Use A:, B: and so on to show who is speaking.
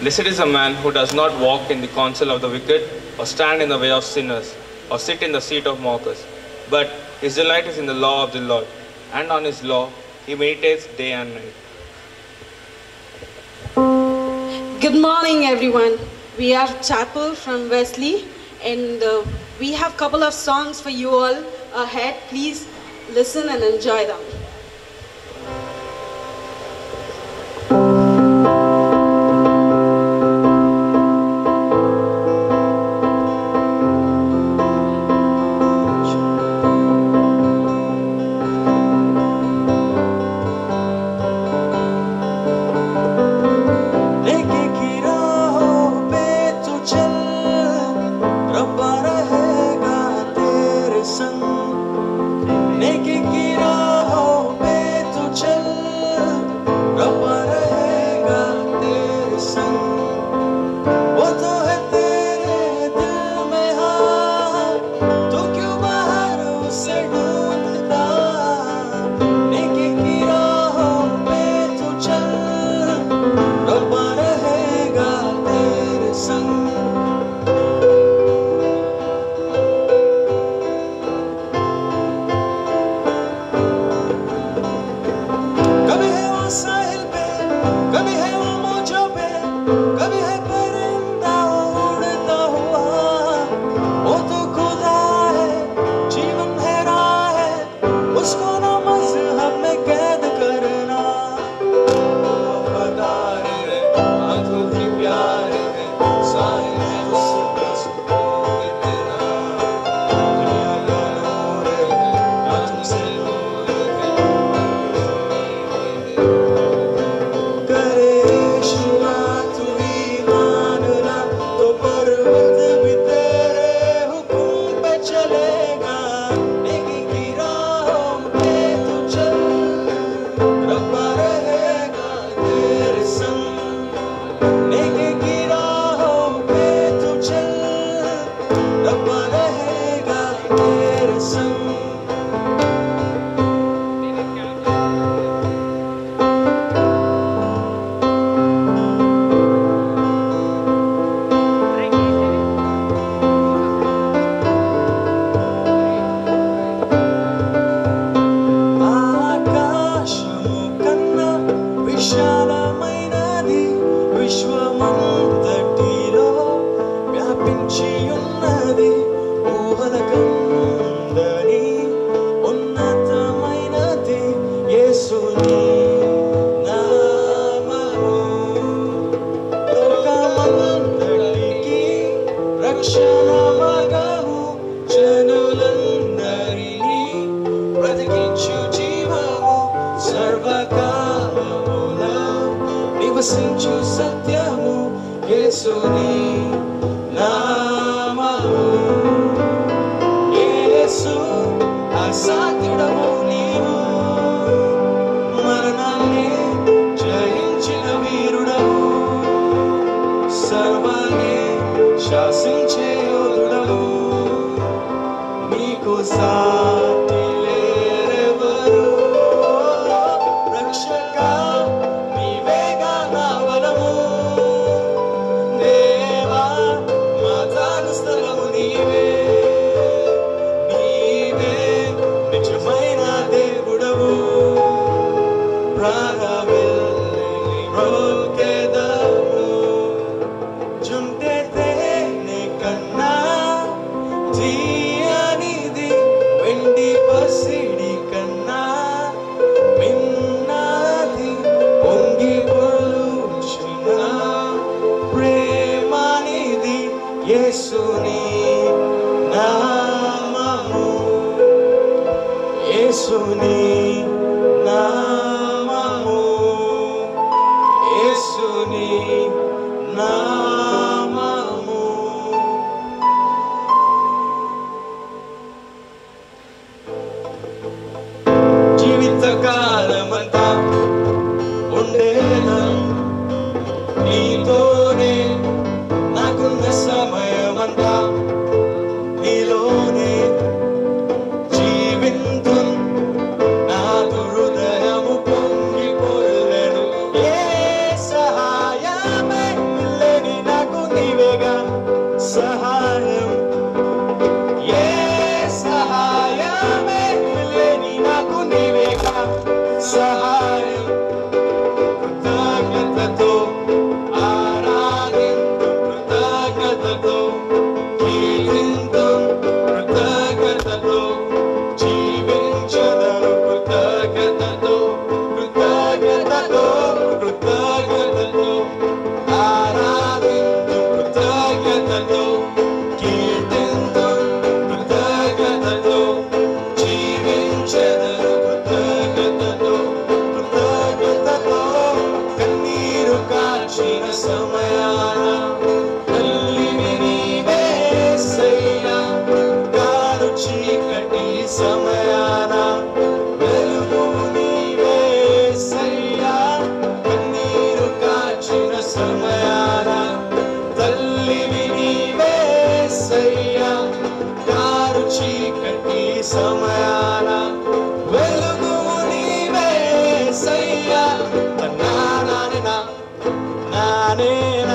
A: Blessed is a man who does not walk in the counsel of the wicked, or stand in the way of sinners, or sit in the seat of mockers. But his delight is in the law of the Lord, and on his law he meditates day and night.
B: Good morning, everyone. We are Chapel from Wesley, and uh, we have a couple of songs for you all ahead. Please listen and enjoy them.
C: వ్యాపించి ఉన్నది ఊహల కందని ఉన్నతమైనది యేసుని నామము. లోకమంతటికి రక్షణ మగము జనులందరినీ బ్రతికించు జీవము సర్వకాలముల నివసించు సత్యము యేసుని నామము. యేసు అసాధ్యుడము నీవు. మరణాన్ని జయించిన వీరుడవు. సర్వాన్ని శాసించే యోధుడవు నీకు సా Yesuni namamu Yesuni say. Yeah.